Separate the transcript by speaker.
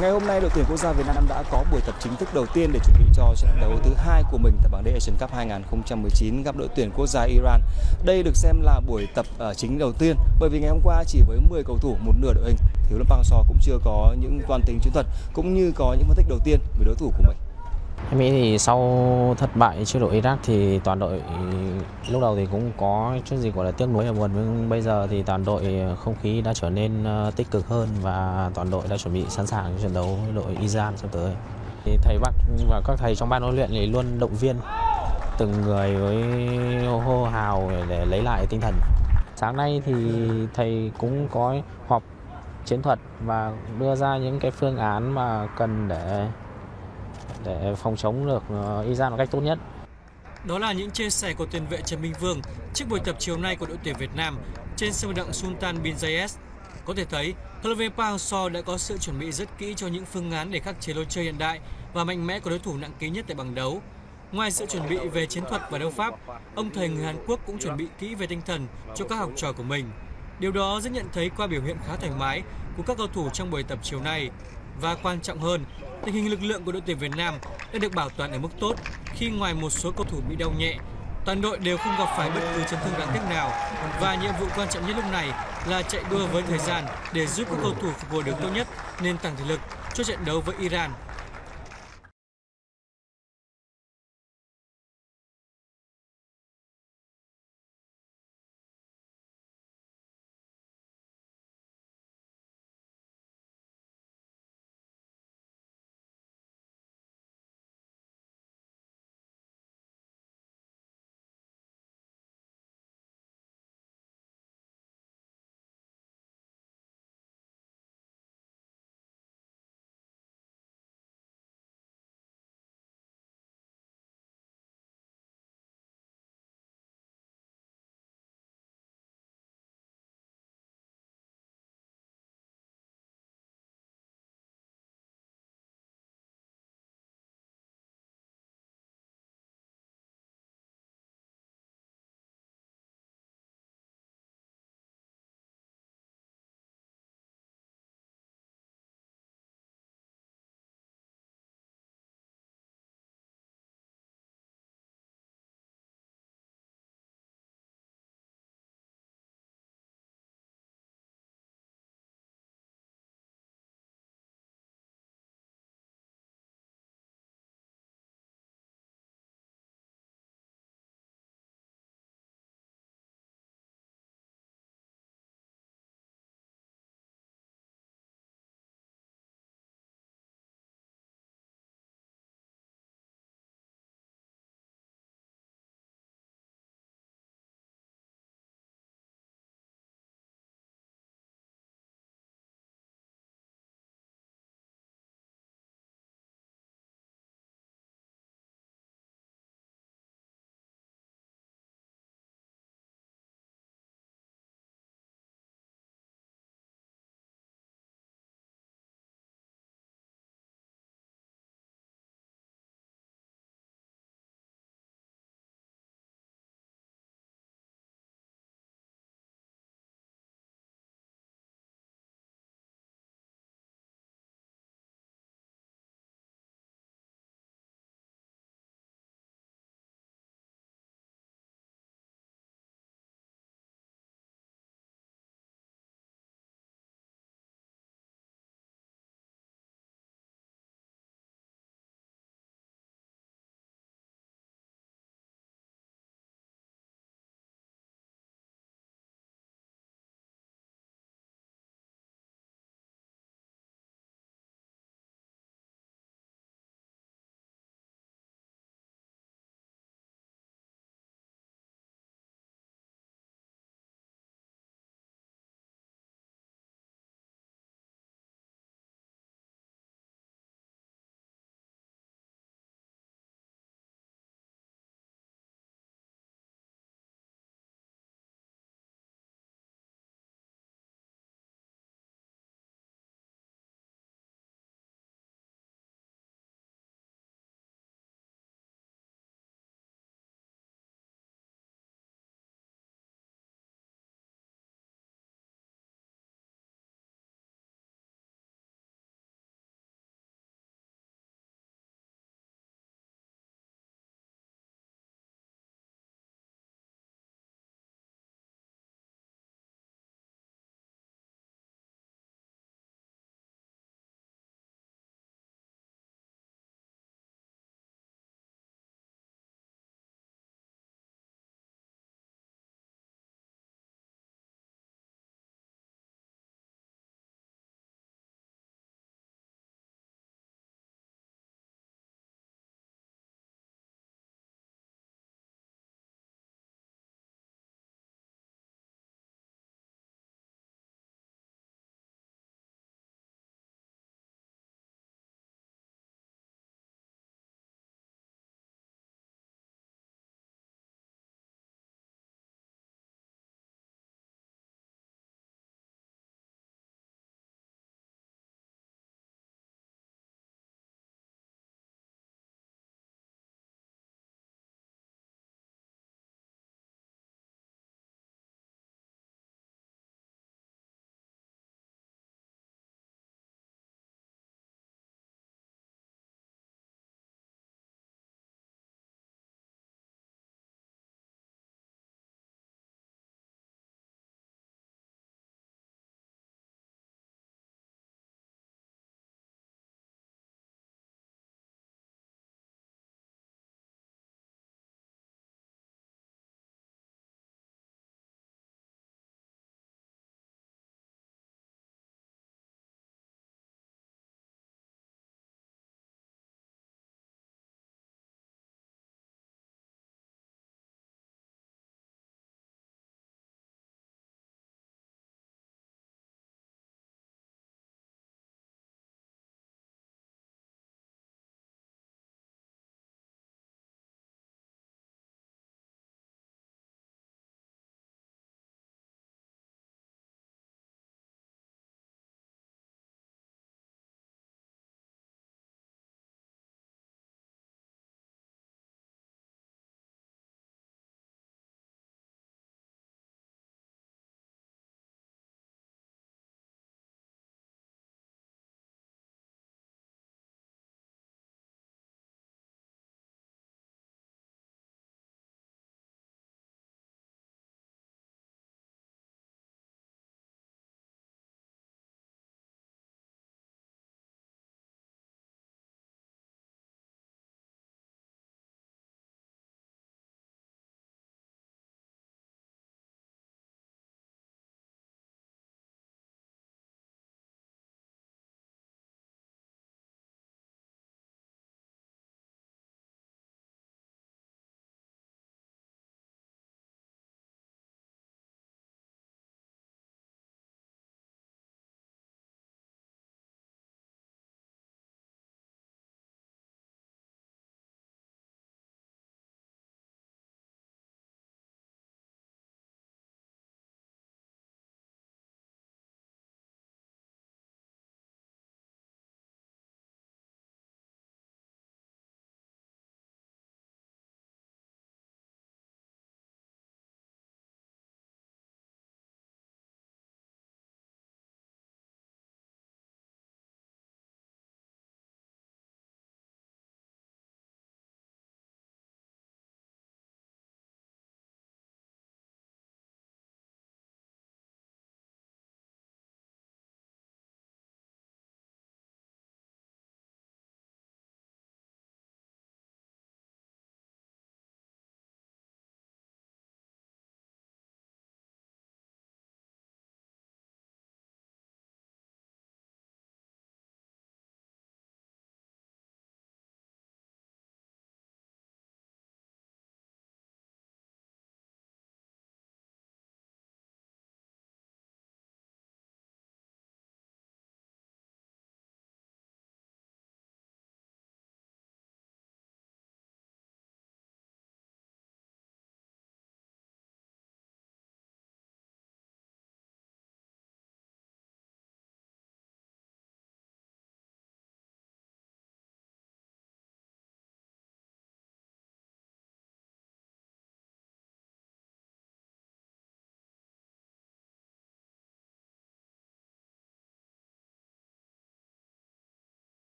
Speaker 1: Ngày hôm nay đội tuyển quốc gia Việt Nam đã có buổi tập chính thức đầu tiên để chuẩn bị cho trận đấu thứ hai của mình tại bảng D Asian Cup 2019 gặp đội tuyển quốc gia Iran. Đây được xem là buổi tập ờ, chính đầu tiên bởi vì ngày hôm qua chỉ với 10 cầu thủ, một nửa đội hình, thì huấn luyện Park Hang-seo cũng chưa có những toàn tính chiến thuật cũng như có những phân tích đầu tiên về đối thủ của mình.
Speaker 2: Em nghĩ thì sau thất bại trước đội Iraq thì toàn đội, lúc đầu thì cũng có chút gì gọi là tiếc nuối và buồn, nhưng bây giờ thì toàn đội không khí đã trở nên ờ, tích cực hơn và toàn đội đã chuẩn bị sẵn sàng cho trận đấu với đội Iran sắp tới. Thì thầy Bắc và các thầy trong ban huấn luyện thì luôn động viên từng người với hô hào để lấy lại tinh thần. Sáng nay thì thầy cũng có họp chiến thuật và đưa ra những cái phương án mà cần để để phòng chống được ờ, Iran một cách tốt nhất.
Speaker 3: Đó là những chia sẻ của tiền vệ Trần Minh Vương trước buổi tập chiều nay của đội tuyển Việt Nam trên sân vận động Sultan Bin Zayed. Có thể thấy, HLV Park đã có sự chuẩn bị rất kỹ cho những phương án để khắc chế lối chơi hiện đại và mạnh mẽ của đối thủ nặng ký nhất tại bảng đấu. Ngoài sự chuẩn bị về chiến thuật và đấu pháp, ông thầy người Hàn Quốc cũng chuẩn bị kỹ về tinh thần cho các học trò của mình. Điều đó rất nhận thấy qua biểu hiện khá thoải mái của các cầu thủ trong buổi tập chiều nay. Và quan trọng hơn, tình hình lực lượng của đội tuyển Việt Nam đã được bảo toàn ở mức tốt khi ngoài một số cầu thủ bị đau nhẹ, toàn đội đều không gặp phải bất cứ chấn thương đáng tiếc nào. Và nhiệm vụ quan trọng nhất lúc này là chạy đua với thời gian để giúp các cầu thủ phục hồi được tốt nhất nên tăng thể lực cho trận đấu với Iran.